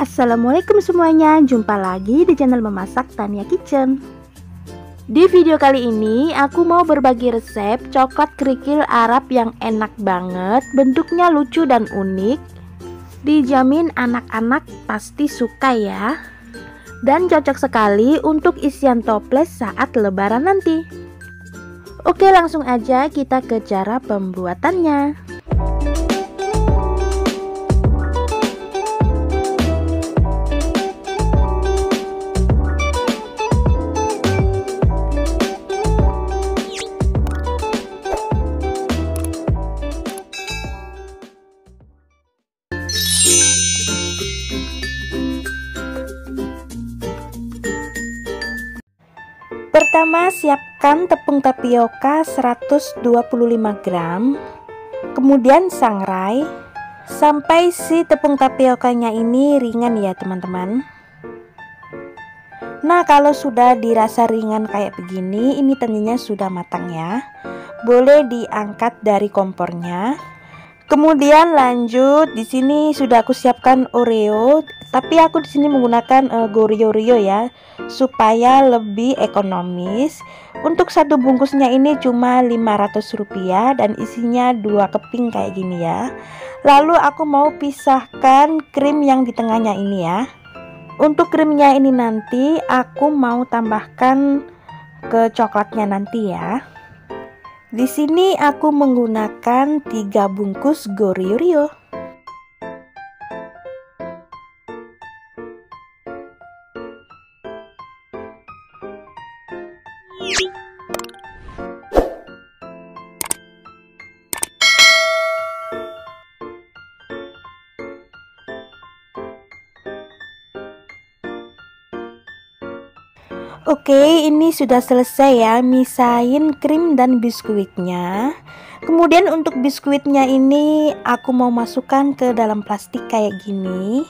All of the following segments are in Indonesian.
Assalamualaikum semuanya, jumpa lagi di channel Memasak Tania Kitchen. Di video kali ini, aku mau berbagi resep coklat kerikil Arab yang enak banget Bentuknya lucu dan unik Dijamin anak-anak pasti suka ya Dan cocok sekali untuk isian toples saat lebaran nanti. Oke langsung aja kita ke cara pembuatannya Pertama, siapkan tepung tapioka 125 gram. Kemudian sangrai sampai si tepung tapiokanya ini ringan ya, teman-teman. Nah, kalau sudah dirasa ringan kayak begini, ini tandanya sudah matang ya. Boleh diangkat dari kompornya. Kemudian lanjut di sini sudah aku siapkan Oreo, tapi aku di sini menggunakan uh, Gorio Rio ya supaya lebih ekonomis. Untuk satu bungkusnya ini cuma 500 rupiah dan isinya dua keping kayak gini ya. Lalu aku mau pisahkan krim yang di tengahnya ini ya. Untuk krimnya ini nanti aku mau tambahkan ke coklatnya nanti ya. Di sini aku menggunakan 3 bungkus Goriorio. Oke, ini sudah selesai ya misain krim dan biskuitnya. Kemudian untuk biskuitnya ini aku mau masukkan ke dalam plastik kayak gini.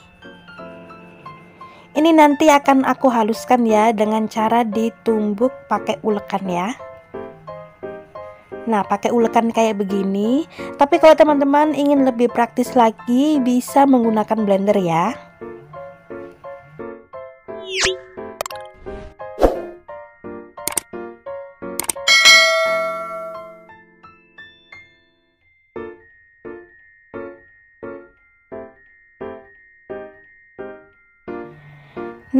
Ini nanti akan aku haluskan ya dengan cara ditumbuk pakai ulekan ya. Nah, pakai ulekan kayak begini. Tapi kalau teman-teman ingin lebih praktis lagi bisa menggunakan blender ya.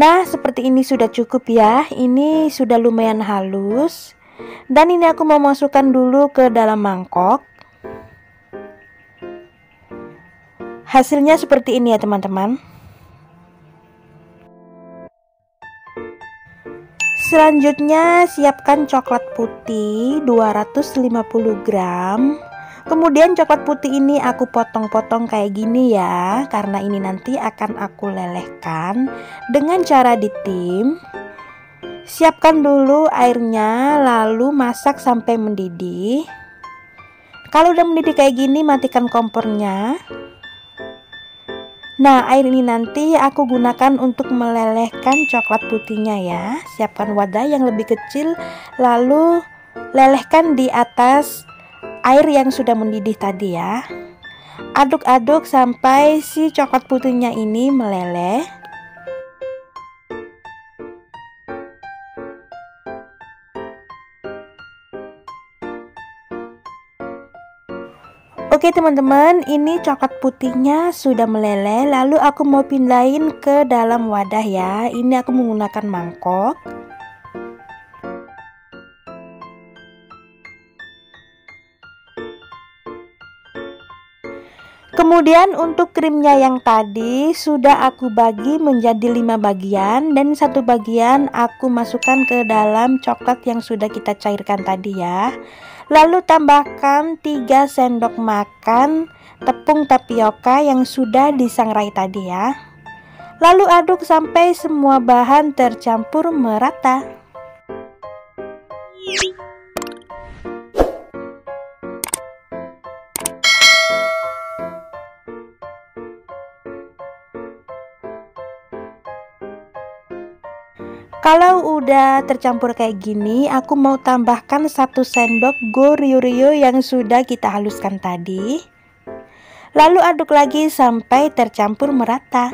Nah, seperti ini sudah cukup ya. Ini sudah lumayan halus. Dan ini aku mau masukkan dulu ke dalam mangkok. Hasilnya seperti ini ya, teman-teman. Selanjutnya, siapkan coklat putih 250 gram. Kemudian coklat putih ini aku potong-potong kayak gini ya Karena ini nanti akan aku lelehkan Dengan cara ditim. Siapkan dulu airnya lalu masak sampai mendidih. Kalau udah mendidih kayak gini matikan kompornya. Nah air ini nanti aku gunakan untuk melelehkan coklat putihnya ya. Siapkan wadah yang lebih kecil lalu lelehkan di atas air yang sudah mendidih tadi ya. Aduk-aduk sampai si coklat putihnya ini meleleh. Oke teman-teman, ini coklat putihnya sudah meleleh Lalu aku mau pindahin ke dalam wadah ya. Ini aku menggunakan mangkok Kemudian untuk krimnya yang tadi sudah aku bagi menjadi lima bagian dan satu bagian aku masukkan ke dalam coklat yang sudah kita cairkan tadi ya. Lalu tambahkan 3 sendok makan tepung tapioka yang sudah disangrai tadi ya. Lalu aduk sampai semua bahan tercampur merata. Kalau udah tercampur kayak gini, aku mau tambahkan satu sendok goryurio yang sudah kita haluskan tadi. Lalu aduk lagi sampai tercampur merata.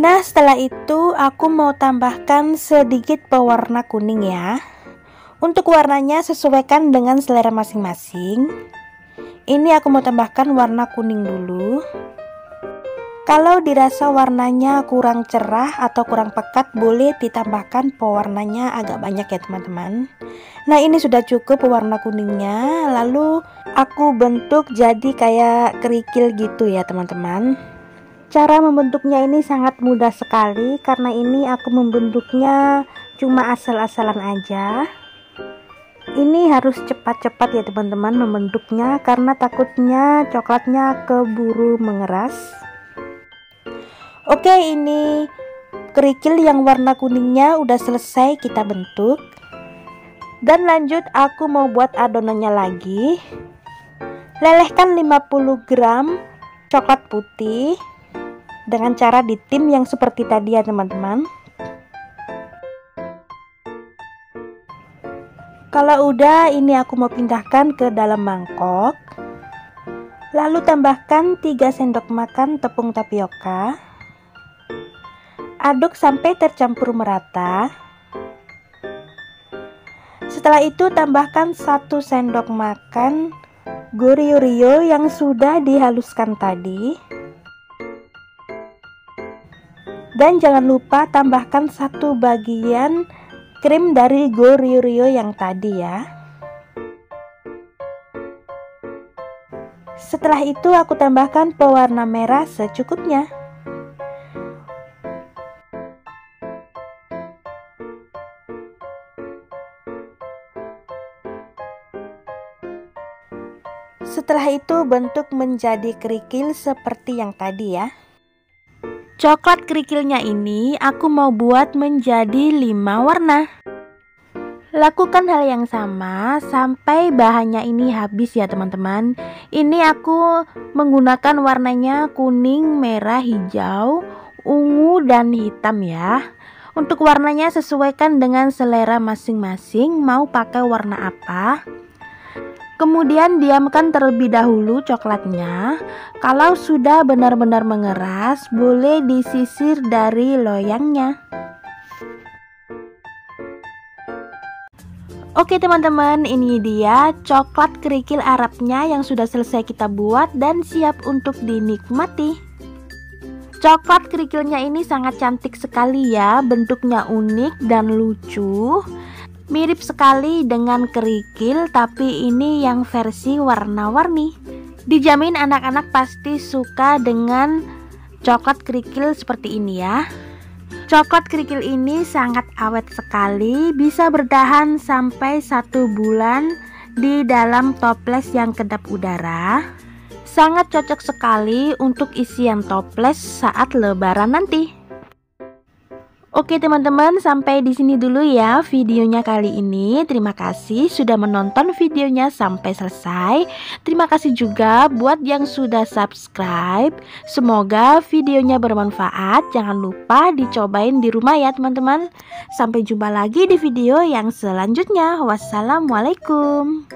Nah setelah itu aku mau tambahkan sedikit pewarna kuning ya Untuk warnanya sesuaikan dengan selera masing-masing ini aku mau tambahkan warna kuning dulu kalau dirasa warnanya kurang cerah atau kurang pekat, boleh ditambahkan pewarnanya agak banyak ya teman-teman. Nah ini sudah cukup pewarna kuningnya, lalu aku bentuk jadi kayak kerikil gitu ya teman-teman. Cara membentuknya ini sangat mudah sekali karena ini aku membentuknya cuma asal-asalan aja. Ini harus cepat-cepat ya teman-teman membentuknya karena takutnya coklatnya keburu mengeras. Oke ini kerikil yang warna kuningnya udah selesai kita bentuk. Dan lanjut aku mau buat adonannya lagi. Lelehkan 50 gram coklat putih dengan cara ditim yang seperti tadi ya teman-teman kalau udah ini aku mau pindahkan ke dalam mangkok lalu tambahkan 3 sendok makan tepung tapioka Aduk sampai tercampur merata. Setelah itu tambahkan 1 sendok makan gorio-rio yang sudah dihaluskan tadi. Dan jangan lupa tambahkan satu bagian krim dari gorio-rio yang tadi ya. Setelah itu aku tambahkan pewarna merah secukupnya. Setelah itu bentuk menjadi kerikil seperti yang tadi ya Coklat kerikilnya ini aku mau buat menjadi lima warna. Lakukan hal yang sama sampai bahannya ini habis ya teman-teman. Ini aku menggunakan warnanya kuning, merah, hijau, ungu, dan hitam ya. Untuk warnanya sesuaikan dengan selera masing-masing Mau pakai warna apa Kemudian diamkan terlebih dahulu coklatnya. Kalau sudah benar-benar mengeras, boleh disisir dari loyangnya. Oke teman-teman, ini dia coklat kerikil Arabnya yang sudah selesai kita buat dan siap untuk dinikmati. Coklat kerikilnya ini sangat cantik sekali ya, bentuknya unik dan lucu. Mirip sekali dengan kerikil tapi ini yang versi warna-warni. Dijamin anak-anak pasti suka dengan coklat kerikil seperti ini ya. Coklat kerikil ini sangat awet sekali, bisa bertahan sampai satu bulan di dalam toples yang kedap udara. Sangat cocok sekali untuk isian toples saat lebaran nanti. Oke teman-teman, sampai di sini dulu ya videonya kali ini. Terima kasih sudah menonton videonya sampai selesai. Terima kasih juga buat yang sudah subscribe. Semoga videonya bermanfaat. Jangan lupa dicobain di rumah ya teman-teman. Sampai jumpa lagi di video yang selanjutnya. Wassalamualaikum.